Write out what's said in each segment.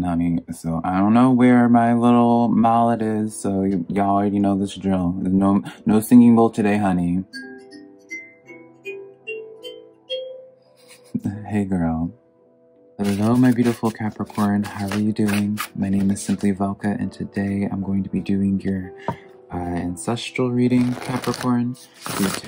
honey. So I don't know where my little mallet is. So y'all already know this drill. There's no no singing bowl today, honey. hey, girl. Hello, my beautiful Capricorn. How are you doing? My name is Simply Velca, and today I'm going to be doing your uh, ancestral reading, Capricorn.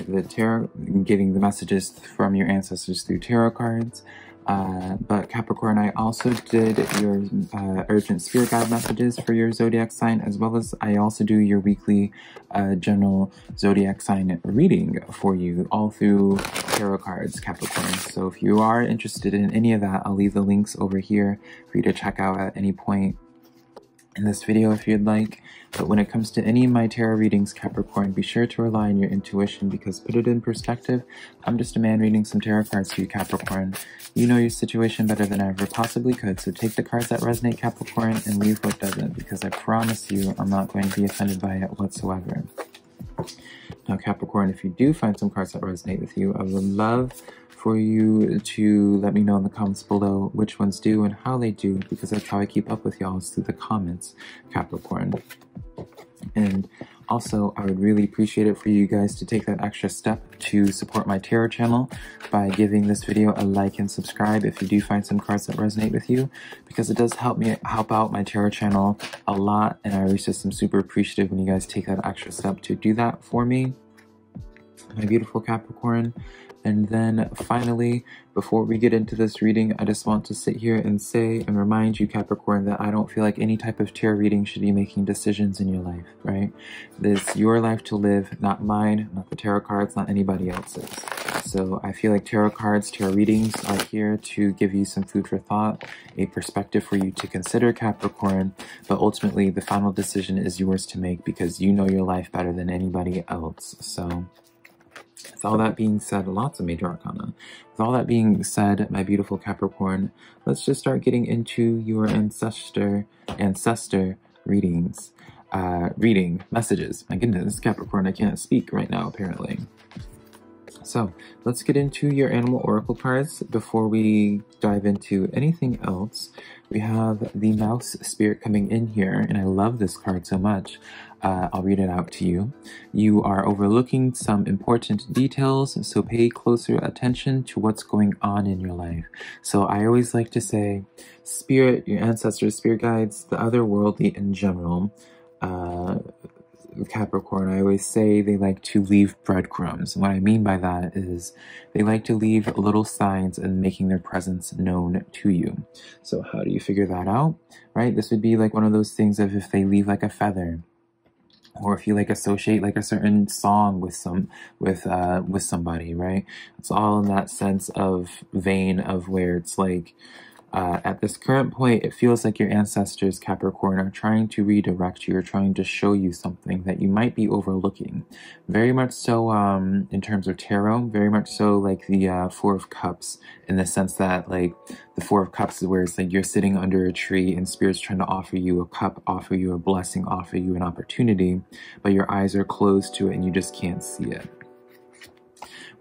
The tarot, getting the messages from your ancestors through tarot cards. Uh, but Capricorn, I also did your uh, urgent spirit guide messages for your zodiac sign, as well as I also do your weekly uh, general zodiac sign reading for you, all through tarot cards, Capricorn. So if you are interested in any of that, I'll leave the links over here for you to check out at any point in this video if you'd like. But when it comes to any of my tarot readings, Capricorn, be sure to rely on your intuition because put it in perspective, I'm just a man reading some tarot cards for you, Capricorn. You know your situation better than I ever possibly could, so take the cards that resonate, Capricorn, and leave what doesn't, because I promise you I'm not going to be offended by it whatsoever. Now, Capricorn, if you do find some cards that resonate with you, I would love for you to let me know in the comments below which ones do and how they do, because that's how I keep up with y'all is through the comments, Capricorn. And also, I would really appreciate it for you guys to take that extra step to support my tarot channel by giving this video a like and subscribe if you do find some cards that resonate with you, because it does help me help out my tarot channel a lot, and I always just am super appreciative when you guys take that extra step to do that for me. My beautiful Capricorn, and then finally, before we get into this reading, I just want to sit here and say and remind you, Capricorn, that I don't feel like any type of tarot reading should be making decisions in your life, right? It's your life to live, not mine, not the tarot cards, not anybody else's. So I feel like tarot cards, tarot readings are here to give you some food for thought, a perspective for you to consider, Capricorn, but ultimately the final decision is yours to make because you know your life better than anybody else. So with all that being said, lots of major arcana. With all that being said, my beautiful Capricorn, let's just start getting into your ancestor ancestor readings. Uh, reading messages. My goodness, Capricorn, I can't speak right now, apparently. So let's get into your animal oracle cards before we dive into anything else. We have the mouse spirit coming in here, and I love this card so much. Uh, I'll read it out to you. You are overlooking some important details, so pay closer attention to what's going on in your life. So I always like to say, spirit, your ancestors, spirit guides, the otherworldly in general, uh, Capricorn, I always say they like to leave breadcrumbs. what I mean by that is they like to leave little signs and making their presence known to you. So how do you figure that out? Right? This would be like one of those things of if they leave like a feather or if you like associate like a certain song with some with uh with somebody right? It's all in that sense of vein of where it's like uh, at this current point, it feels like your ancestors, Capricorn, are trying to redirect you or trying to show you something that you might be overlooking. Very much so um, in terms of tarot, very much so like the uh, Four of Cups, in the sense that like the Four of Cups is where it's like you're sitting under a tree and Spirit's trying to offer you a cup, offer you a blessing, offer you an opportunity, but your eyes are closed to it and you just can't see it.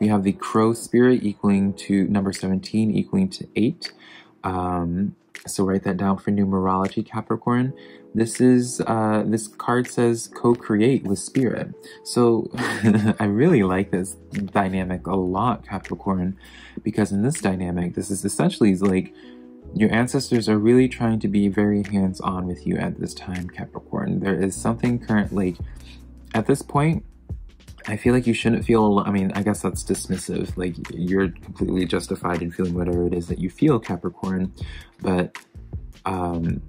We have the Crow Spirit equaling to number 17, equaling to 8. Um, so write that down for numerology, Capricorn. This is, uh, this card says co-create with spirit. So I really like this dynamic a lot, Capricorn, because in this dynamic, this is essentially like your ancestors are really trying to be very hands-on with you at this time, Capricorn. There is something current, like, at this point, I feel like you shouldn't feel, alone. I mean, I guess that's dismissive. Like, you're completely justified in feeling whatever it is that you feel, Capricorn. But um,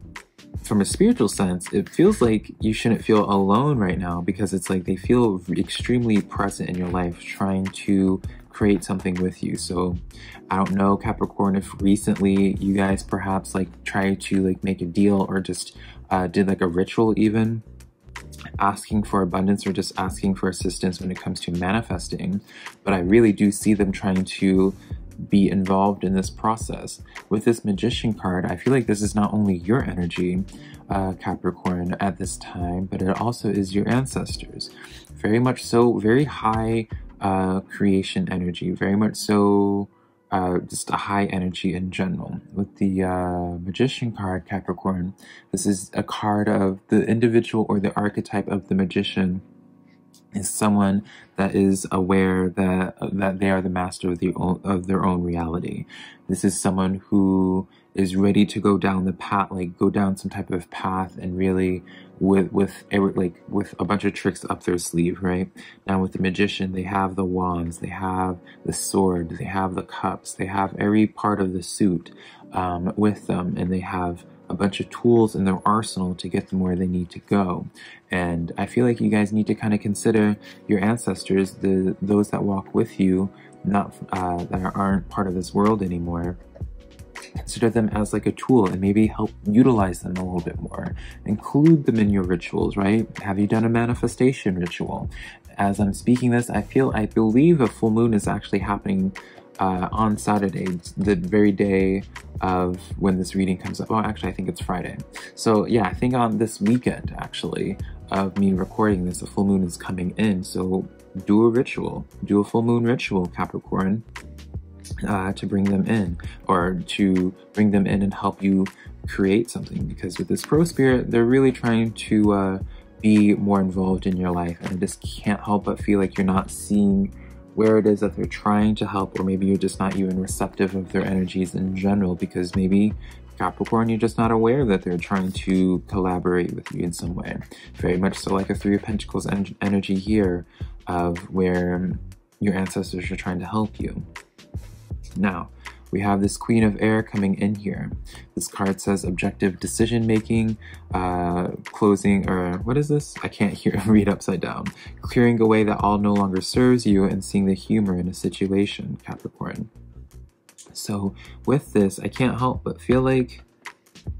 from a spiritual sense, it feels like you shouldn't feel alone right now because it's like they feel extremely present in your life, trying to create something with you. So I don't know, Capricorn, if recently you guys perhaps like tried to like make a deal or just uh, did like a ritual even asking for abundance or just asking for assistance when it comes to manifesting, but I really do see them trying to be involved in this process. With this Magician card, I feel like this is not only your energy, uh, Capricorn, at this time, but it also is your ancestors. Very much so, very high uh, creation energy, very much so uh, just a high energy in general. With the uh, Magician card, Capricorn, this is a card of the individual or the archetype of the magician is someone that is aware that that they are the master of, the, of their own reality. This is someone who is ready to go down the path, like go down some type of path and really with with like with a bunch of tricks up their sleeve, right? Now with the magician, they have the wands, they have the sword, they have the cups, they have every part of the suit um, with them, and they have a bunch of tools in their arsenal to get them where they need to go. And I feel like you guys need to kind of consider your ancestors, the those that walk with you, not uh, that aren't part of this world anymore consider them as like a tool and maybe help utilize them a little bit more. Include them in your rituals, right? Have you done a manifestation ritual? As I'm speaking this, I feel, I believe a full moon is actually happening uh, on Saturday, the very day of when this reading comes up. Oh, actually, I think it's Friday. So yeah, I think on this weekend, actually, of me recording this, a full moon is coming in. So do a ritual, do a full moon ritual, Capricorn uh, to bring them in or to bring them in and help you create something because with this crow spirit they're really trying to uh, be more involved in your life and I just can't help but feel like you're not seeing where it is that they're trying to help or maybe you're just not even receptive of their energies in general because maybe Capricorn, you're just not aware that they're trying to collaborate with you in some way. Very much so like a Three of Pentacles en energy here of where your ancestors are trying to help you. Now, we have this Queen of Air coming in here. This card says objective decision making, uh, closing, or what is this? I can't hear read upside down. Clearing away that all no longer serves you and seeing the humor in a situation, Capricorn. So with this, I can't help but feel like,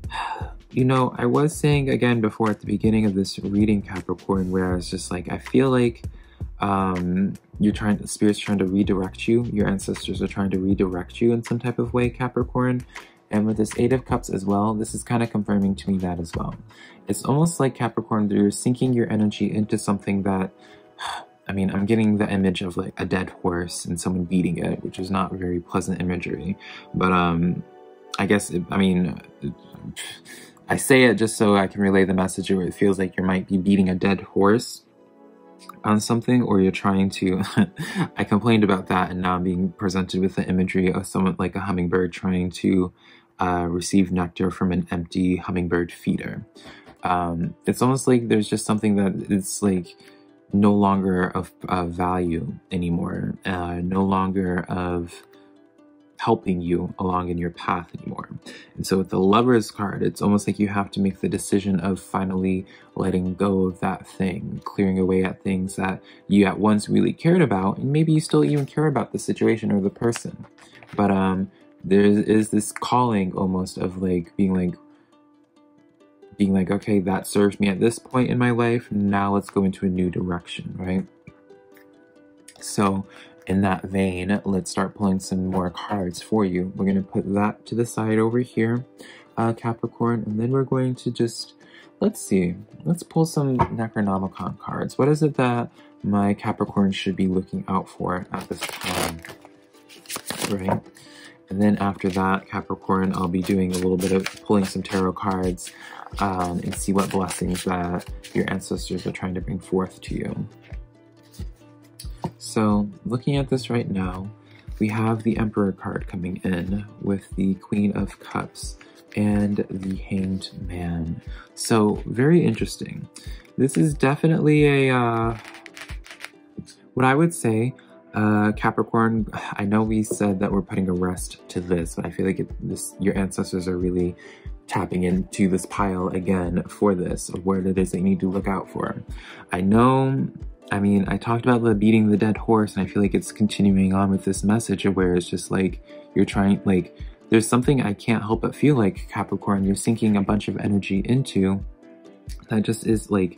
you know, I was saying again before at the beginning of this reading, Capricorn, where I was just like, I feel like um, you're trying, the spirit's trying to redirect you. Your ancestors are trying to redirect you in some type of way, Capricorn. And with this Eight of Cups as well, this is kind of confirming to me that as well. It's almost like Capricorn, you're sinking your energy into something that, I mean, I'm getting the image of like a dead horse and someone beating it, which is not very pleasant imagery. But um, I guess, it, I mean, I say it just so I can relay the message where it feels like you might be beating a dead horse on something or you're trying to I complained about that and now I'm being presented with the imagery of someone like a hummingbird trying to uh, receive nectar from an empty hummingbird feeder. Um, it's almost like there's just something that it's like no longer of, of value anymore, uh, no longer of helping you along in your path anymore. And so with the lover's card, it's almost like you have to make the decision of finally letting go of that thing, clearing away at things that you at once really cared about, and maybe you still even care about the situation or the person. But um, there is this calling almost of like being like, being like, okay, that served me at this point in my life. Now let's go into a new direction, right? So in that vein, let's start pulling some more cards for you. We're going to put that to the side over here, uh, Capricorn, and then we're going to just, let's see, let's pull some Necronomicon cards. What is it that my Capricorn should be looking out for at this time? Right? And then after that, Capricorn, I'll be doing a little bit of pulling some tarot cards um, and see what blessings that your ancestors are trying to bring forth to you. So looking at this right now, we have the Emperor card coming in with the Queen of Cups and the Hanged Man. So very interesting. This is definitely a, uh, what I would say, uh, Capricorn, I know we said that we're putting a rest to this, but I feel like it, this, your ancestors are really tapping into this pile again for this, of what it is they need to look out for. I know I mean, I talked about the beating the dead horse, and I feel like it's continuing on with this message where it's just like you're trying, like, there's something I can't help but feel like Capricorn, you're sinking a bunch of energy into that just is like,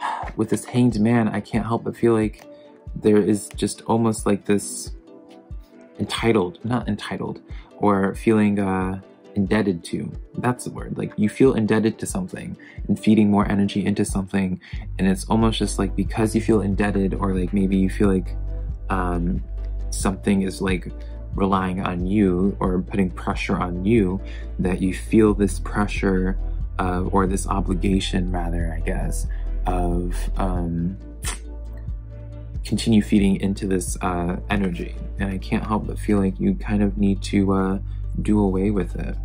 with this hanged man, I can't help but feel like there is just almost like this entitled, not entitled, or feeling, uh, indebted to. That's the word. Like you feel indebted to something and feeding more energy into something. And it's almost just like because you feel indebted or like maybe you feel like um, something is like relying on you or putting pressure on you, that you feel this pressure uh, or this obligation, rather, I guess, of um, continue feeding into this uh, energy. And I can't help but feel like you kind of need to uh, do away with it.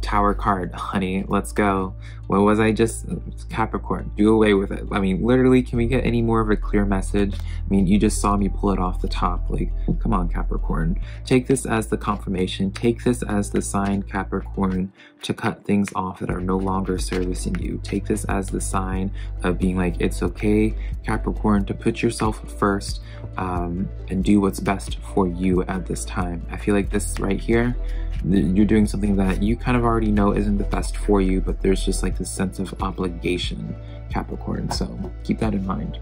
Tower card, honey, let's go. What was I just, Capricorn, do away with it. I mean, literally, can we get any more of a clear message? I mean, you just saw me pull it off the top. Like, come on, Capricorn. Take this as the confirmation. Take this as the sign, Capricorn, to cut things off that are no longer servicing you. Take this as the sign of being like, it's okay, Capricorn, to put yourself first um, and do what's best for you at this time. I feel like this right here, you're doing something that you kind of already know isn't the best for you, but there's just like this sense of obligation, Capricorn. So keep that in mind.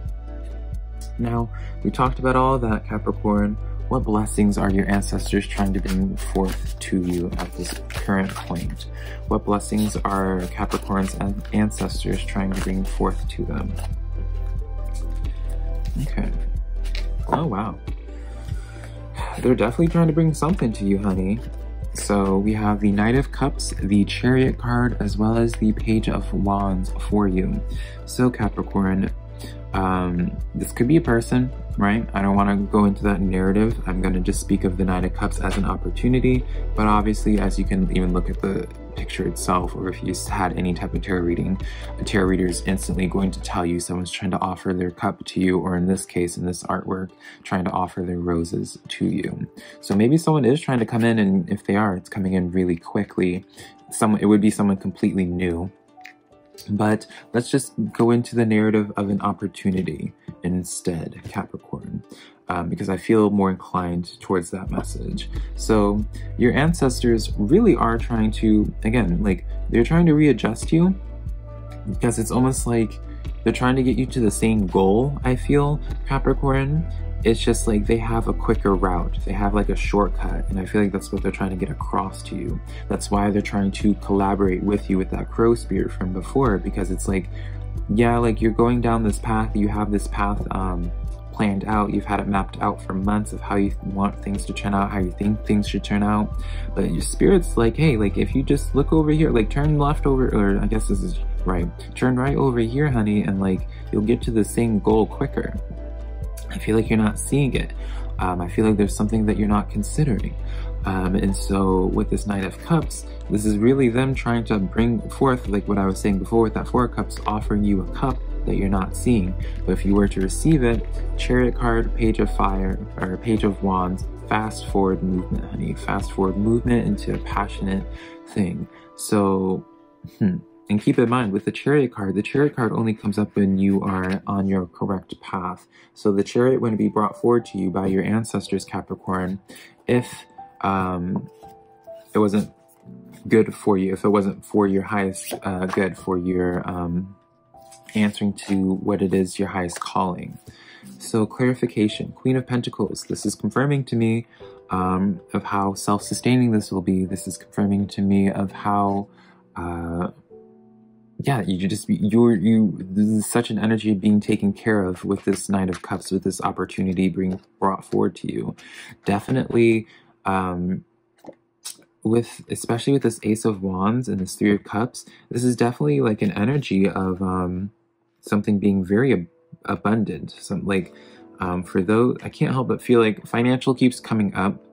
Now, we talked about all that, Capricorn. What blessings are your ancestors trying to bring forth to you at this current point? What blessings are Capricorn's and ancestors trying to bring forth to them? Okay. Oh, wow. They're definitely trying to bring something to you, honey. So we have the Knight of Cups, the Chariot card, as well as the Page of Wands for you. So Capricorn, um, this could be a person, right? I don't want to go into that narrative. I'm going to just speak of the Knight of Cups as an opportunity. But obviously, as you can even look at the picture itself, or if you had any type of tarot reading, a tarot reader is instantly going to tell you someone's trying to offer their cup to you, or in this case, in this artwork, trying to offer their roses to you. So maybe someone is trying to come in, and if they are, it's coming in really quickly. Some, it would be someone completely new but let's just go into the narrative of an opportunity instead, Capricorn, um, because I feel more inclined towards that message. So your ancestors really are trying to, again, like they're trying to readjust you because it's almost like they're trying to get you to the same goal, I feel, Capricorn, it's just like they have a quicker route. They have like a shortcut. And I feel like that's what they're trying to get across to you. That's why they're trying to collaborate with you with that crow spirit from before, because it's like, yeah, like you're going down this path, you have this path um, planned out, you've had it mapped out for months of how you want things to turn out, how you think things should turn out. But your spirit's like, hey, like if you just look over here, like turn left over, or I guess this is right, turn right over here, honey, and like you'll get to the same goal quicker. I feel like you're not seeing it. Um, I feel like there's something that you're not considering. Um, and so with this Knight of Cups, this is really them trying to bring forth, like what I was saying before with that Four of Cups, offering you a cup that you're not seeing. But if you were to receive it, Chariot card, Page of Fire, or Page of Wands, fast forward movement, honey. Fast forward movement into a passionate thing. So, hmm, and keep in mind, with the chariot card, the chariot card only comes up when you are on your correct path. So the chariot would be brought forward to you by your ancestors, Capricorn, if um, it wasn't good for you, if it wasn't for your highest uh, good, for your um, answering to what it is your highest calling. So clarification, Queen of Pentacles, this is confirming to me um, of how self-sustaining this will be. This is confirming to me of how uh, yeah, you just you're you. This is such an energy being taken care of with this Knight of Cups, with this opportunity being brought forward to you. Definitely, um, with especially with this Ace of Wands and this Three of Cups, this is definitely like an energy of um, something being very ab abundant. Some like um, for those, I can't help but feel like financial keeps coming up.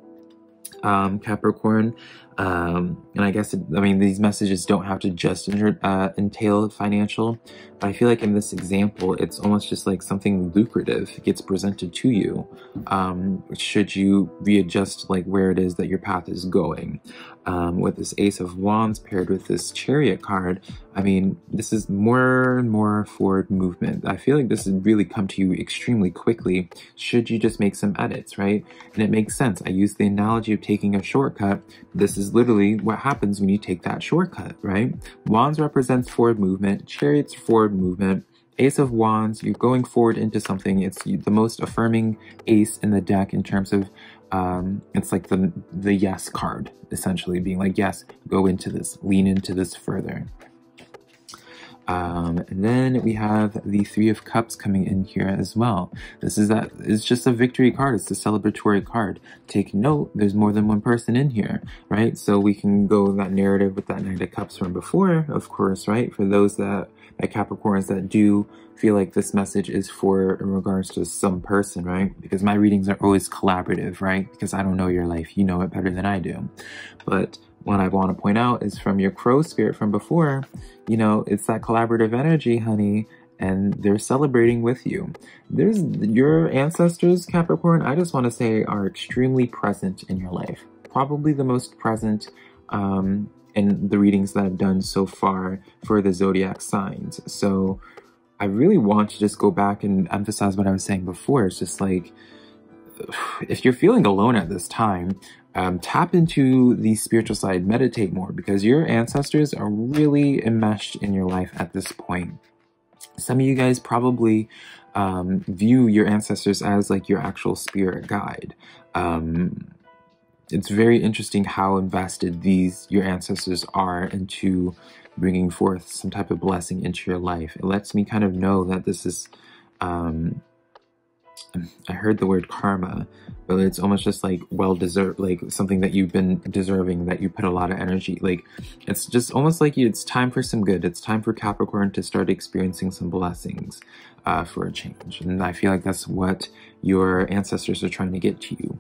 Um, Capricorn, um, and I guess, it, I mean, these messages don't have to just uh, entail financial, but I feel like in this example, it's almost just like something lucrative gets presented to you, um, should you readjust like where it is that your path is going. Um, with this Ace of Wands paired with this Chariot card, I mean, this is more and more forward movement. I feel like this has really come to you extremely quickly, should you just make some edits, right? And it makes sense. I use the analogy of taking a shortcut. This is is literally what happens when you take that shortcut, right? Wands represents forward movement, Chariot's forward movement, Ace of Wands, you're going forward into something. It's the most affirming ace in the deck in terms of, um, it's like the, the yes card, essentially being like, yes, go into this, lean into this further. Um, and then we have the Three of Cups coming in here as well. This is that it's just a victory card. It's a celebratory card. Take note, there's more than one person in here, right? So we can go that narrative with that Knight of Cups from before, of course, right? For those that like Capricorns that do feel like this message is for in regards to some person, right? Because my readings are always collaborative, right? Because I don't know your life. You know it better than I do. But what I want to point out is from your crow spirit from before, you know, it's that collaborative energy, honey, and they're celebrating with you. There's your ancestors, Capricorn, I just want to say are extremely present in your life. Probably the most present um, in the readings that I've done so far for the zodiac signs. So I really want to just go back and emphasize what I was saying before. It's just like, if you're feeling alone at this time, um, tap into the spiritual side, meditate more because your ancestors are really enmeshed in your life at this point. Some of you guys probably um, view your ancestors as like your actual spirit guide. Um, it's very interesting how invested these your ancestors are into bringing forth some type of blessing into your life. It lets me kind of know that this is um, I heard the word karma, but it's almost just like well deserved, like something that you've been deserving, that you put a lot of energy. Like it's just almost like it's time for some good. It's time for Capricorn to start experiencing some blessings uh, for a change. And I feel like that's what your ancestors are trying to get to you.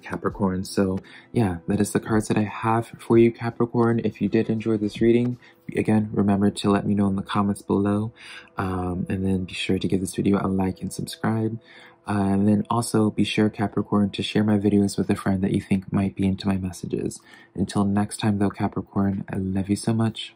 Capricorn. So yeah, that is the cards that I have for you, Capricorn. If you did enjoy this reading, again, remember to let me know in the comments below. Um, and then be sure to give this video a like and subscribe. Uh, and then also be sure, Capricorn, to share my videos with a friend that you think might be into my messages. Until next time though, Capricorn, I love you so much.